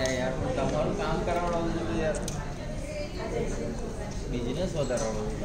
જાય યાર પણ તમારું કામ કરાવડાવવું જોઈએ યાર. બિઝનેસ વધારવાનો